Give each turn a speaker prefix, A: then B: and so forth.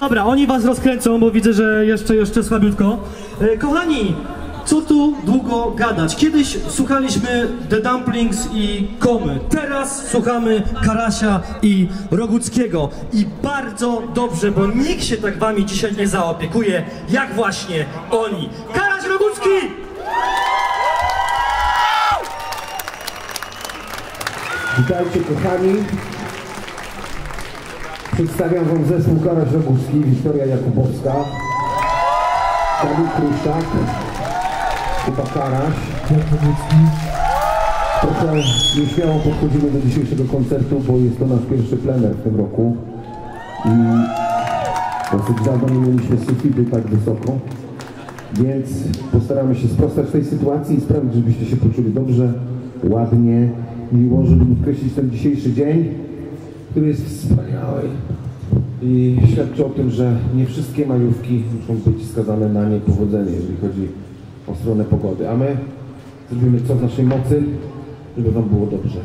A: Dobra, oni was rozkręcą, bo widzę, że jeszcze, jeszcze słabiutko. E, kochani, co tu długo gadać? Kiedyś słuchaliśmy The Dumplings i Komy. Teraz słuchamy Karasia i Roguckiego. I bardzo dobrze, bo nikt się tak wami dzisiaj nie zaopiekuje, jak właśnie oni. Karaś Rogucki!
B: Witajcie kochani. Przedstawiam wam zespół Karaś Roguski, Wiktoria Jakubowska, Dawid Kruszczak, Kuba Karaś. Trochę nieśmiało podchodzimy do dzisiejszego koncertu, bo jest to nasz pierwszy plener w tym roku. I dosyć dawno nie mieliśmy sufity tak wysoko. Więc postaramy się sprostać tej sytuacji i sprawić, żebyście się poczuli dobrze, ładnie, miło, żeby podkreślić ten dzisiejszy dzień, który jest wspaniały i świadczy o tym, że nie wszystkie majówki muszą być skazane na niepowodzenie, jeżeli chodzi o stronę pogody, a my zrobimy co w naszej mocy, żeby wam było dobrze.